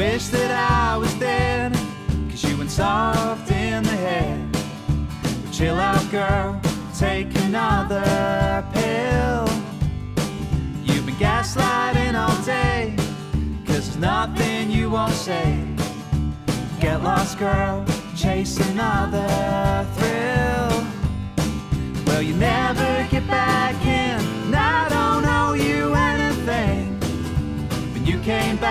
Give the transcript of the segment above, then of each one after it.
wish that I was dead, cause you went soft in the head. But chill out, girl, take another pill. You've been gaslighting all day, cause there's nothing you won't say. Get lost, girl, chase another thrill.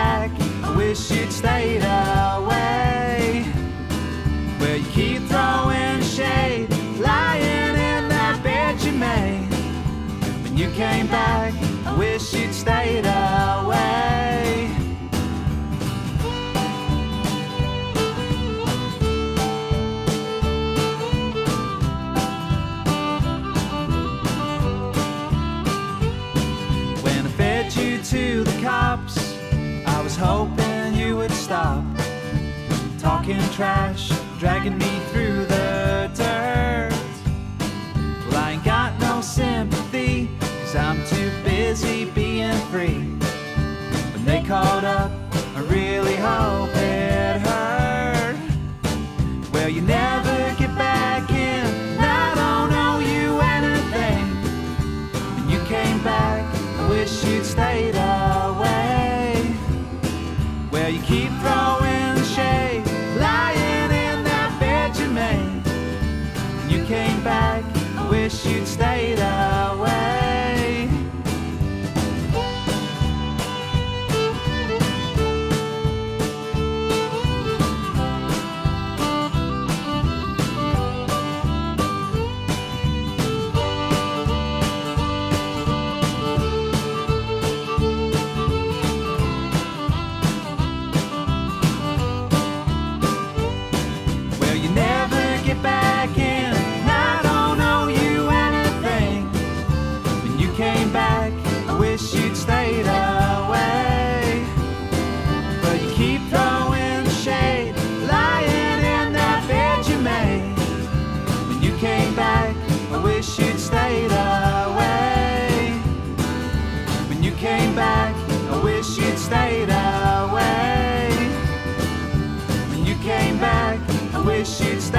Back, I wish you'd stayed away. Well, you keep throwing shade, lying in that bed you made. When you came back, I wish you'd stayed away. When I fed you to the was hoping you would stop talking trash, dragging me through the dirt. Well, I ain't got no sympathy, cause I'm too busy being free. When they called up, I really hope it hurt. Well, you never get back in, I don't owe you anything. When you came back, I wish you'd stayed keep throwing shade, lying in that bed you made. You came back, came back, I wish you'd stayed away. But you keep throwing shade, lying in that bed you made. When you came back, I wish you'd stayed away. When you came back, I wish you'd stayed away. When you came back, I wish you'd stay.